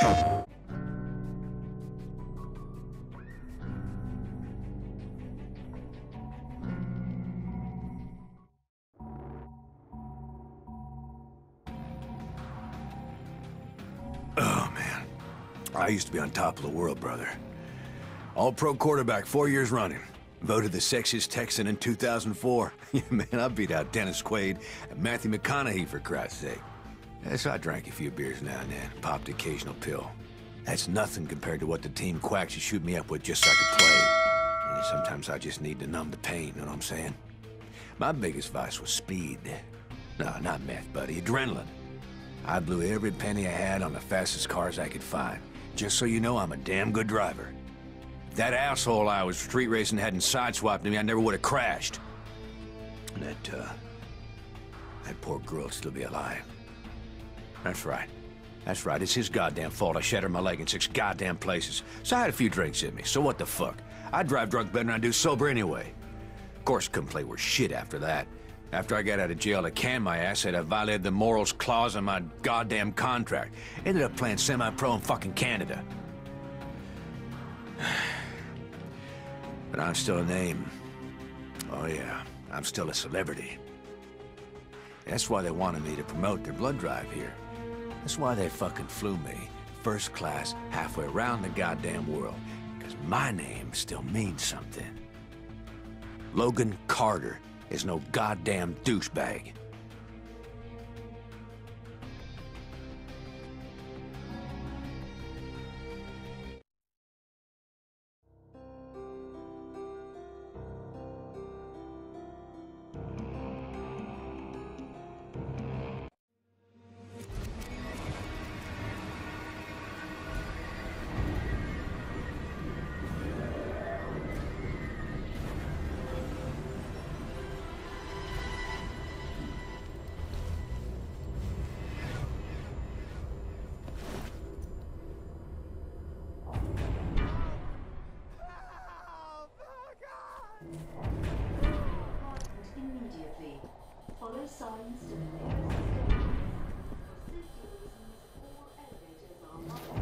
Oh, man. I used to be on top of the world, brother. All-pro quarterback four years running. Voted the sexiest Texan in 2004. Man, I beat out Dennis Quaid and Matthew McConaughey, for Christ's sake. So I drank a few beers now and then, popped occasional pill. That's nothing compared to what the team quacks you shoot me up with just so I could play. And sometimes I just need to numb the pain, you know what I'm saying? My biggest vice was speed. No, not meth, buddy, adrenaline. I blew every penny I had on the fastest cars I could find. Just so you know, I'm a damn good driver. If that asshole I was street racing hadn't sideswiped me, I never would have crashed. And that, uh... That poor girl'd still be alive. That's right. That's right, it's his goddamn fault I shattered my leg in six goddamn places. So I had a few drinks in me, so what the fuck? I drive drunk better than I do sober anyway. Of course, couldn't play worth shit after that. After I got out of jail to can my ass, said I violated the morals clause in my goddamn contract. Ended up playing semi-pro in fucking Canada. But I'm still a name. Oh yeah, I'm still a celebrity. That's why they wanted me to promote their blood drive here. That's why they fucking flew me, first class, halfway around the goddamn world. Because my name still means something. Logan Carter is no goddamn douchebag.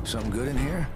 Something good in here?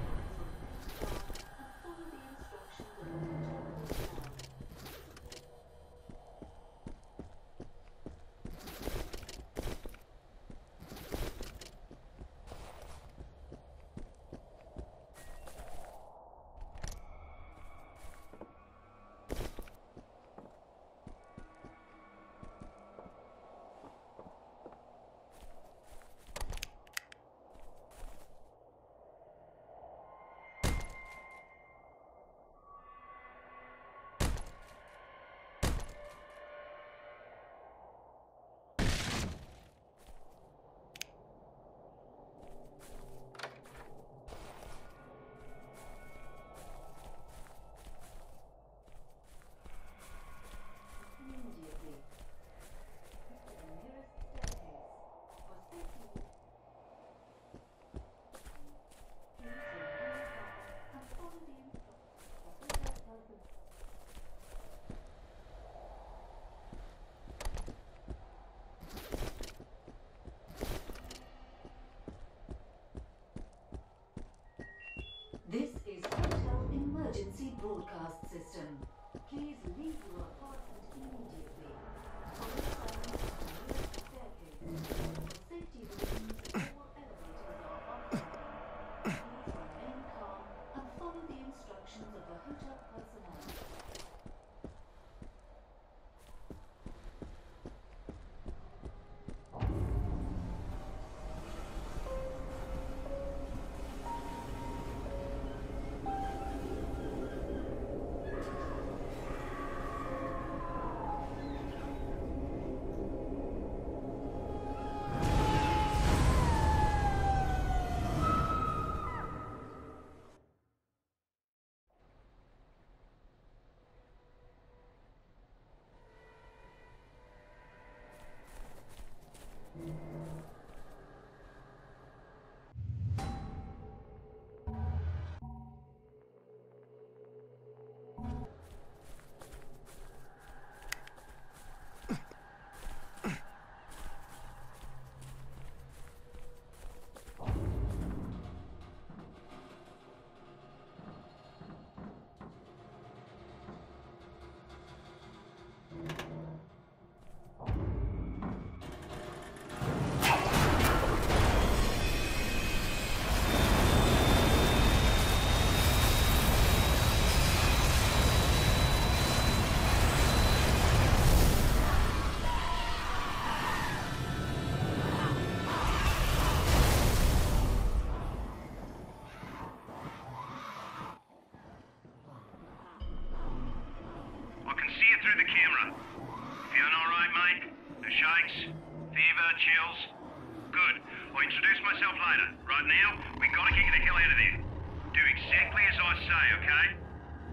I say, okay?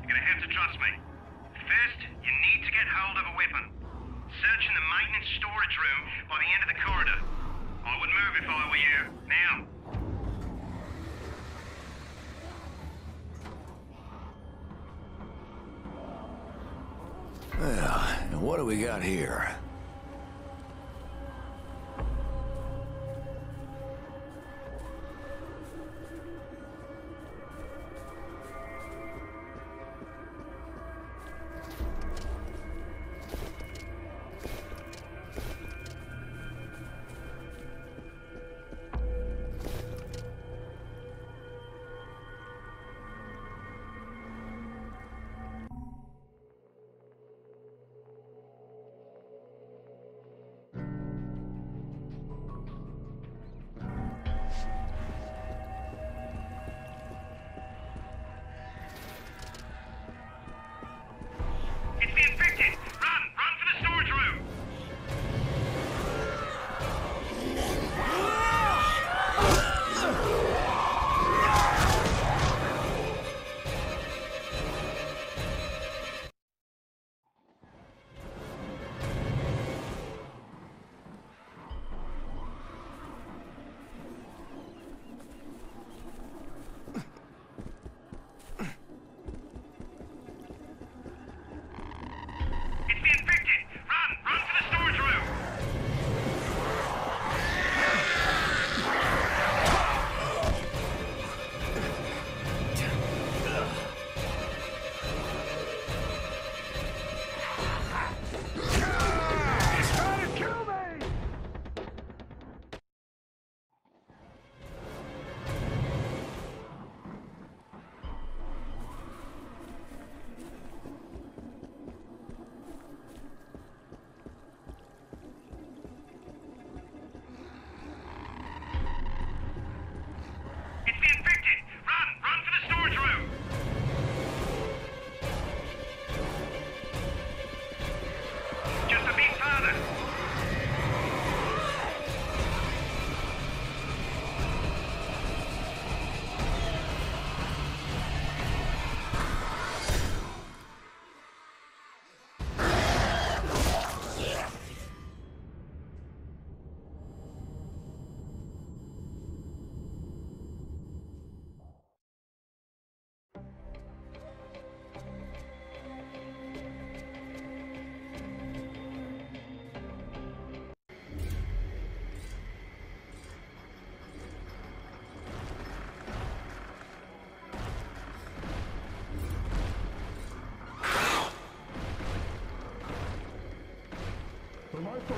You're gonna have to trust me. First, you need to get hold of a weapon. Search in the maintenance storage room by the end of the corridor. I would move if I were you. Now. Well, what do we got here?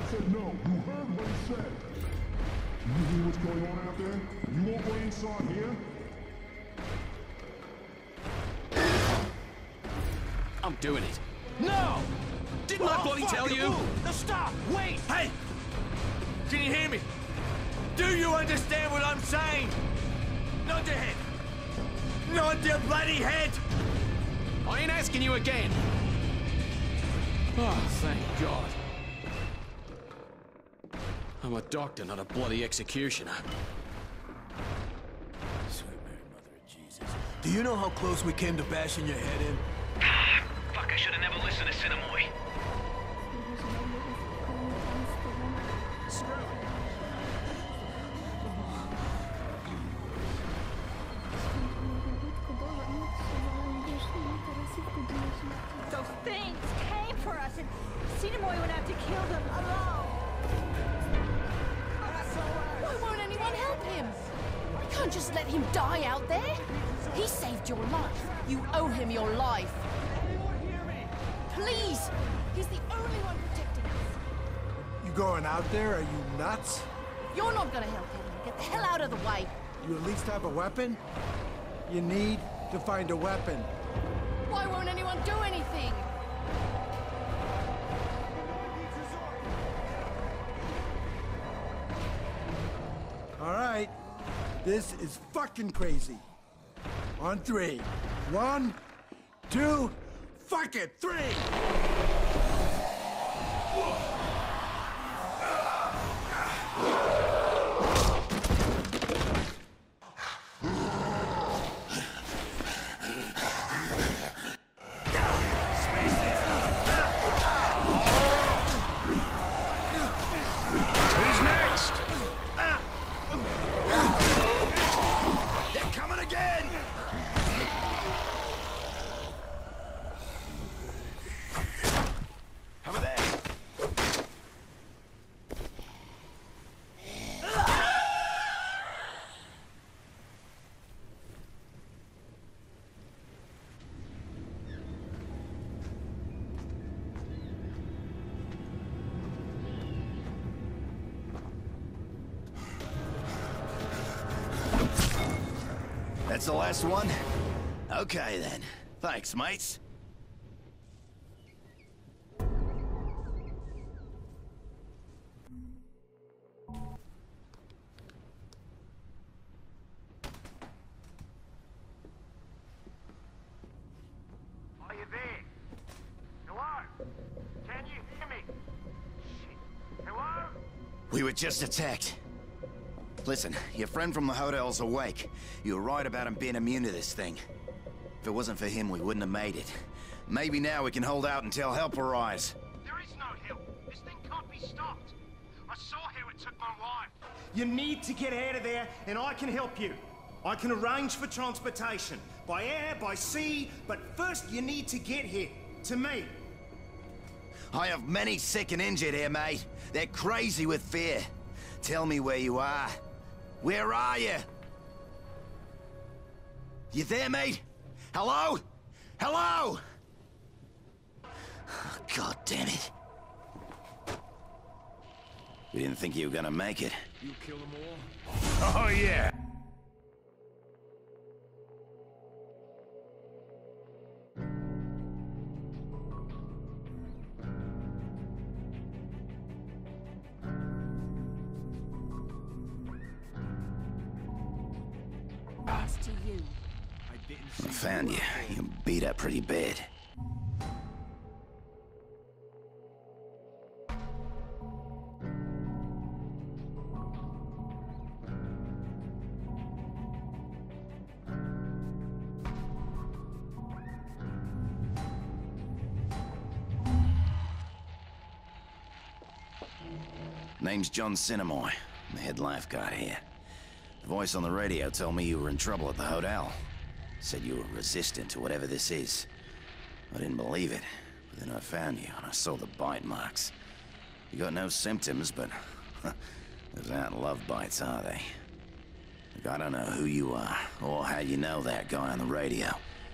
The lifeguard said no. You heard what he said. You hear what's going on out there? You want what you saw here? I'm doing it. No! Didn't I bloody tell you? No, stop! Wait! Hey! Can you hear me? Do you understand what I'm saying? Nod your head. Nod your bloody head! I ain't asking you again. Oh, thank God. I'm a doctor, not a bloody executioner. Sweet Mary, Mother of Jesus. Do you know how close we came to bashing your head in? Fuck, I should have never listened to Sinamoi. Those things came for us, and Sinamoi would have to kill them alone. Why won't anyone help him? You can't just let him die out there. He saved your life. You owe him your life. Please! He's the only one protecting us. You going out there? Are you nuts? You're not gonna help him. Get the hell out of the way. You at least have a weapon? You need to find a weapon. Why won't anyone do anything? This is fucking crazy. On three. One, two, fuck it, three! That's the last one? Okay then. Thanks, mates. Are you there? Hello? Can you hear me? Hello? We were just attacked. Listen, your friend from the hotel's awake. You were right about him being immune to this thing. If it wasn't for him, we wouldn't have made it. Maybe now we can hold out until help arrives. There is no help. This thing can't be stopped. I saw how it took my life. You need to get out of there, and I can help you. I can arrange for transportation, by air, by sea, but first you need to get here, to me. I have many sick and injured here, mate. They're crazy with fear. Tell me where you are. Where are you? You there, mate? Hello? Hello? Oh, God damn it. We didn't think you were gonna make it. You kill them all? Oh, yeah. Name's John Sinamoi. I'm the head lifeguard here. The voice on the radio told me you were in trouble at the hotel. Said you were resistant to whatever this is. I didn't believe it, but then I found you and I saw the bite marks. You got no symptoms, but those aren't love bites, are they? Look, I don't know who you are, or how you know that guy on the radio,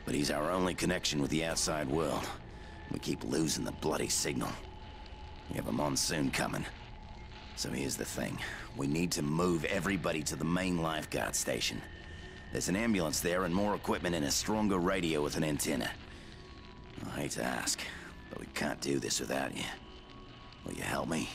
but he's our only connection with the outside world. We keep losing the bloody signal. We have a monsoon coming. So here's the thing. We need to move everybody to the main lifeguard station. There's an ambulance there and more equipment and a stronger radio with an antenna. I hate to ask, but we can't do this without you. Will you help me?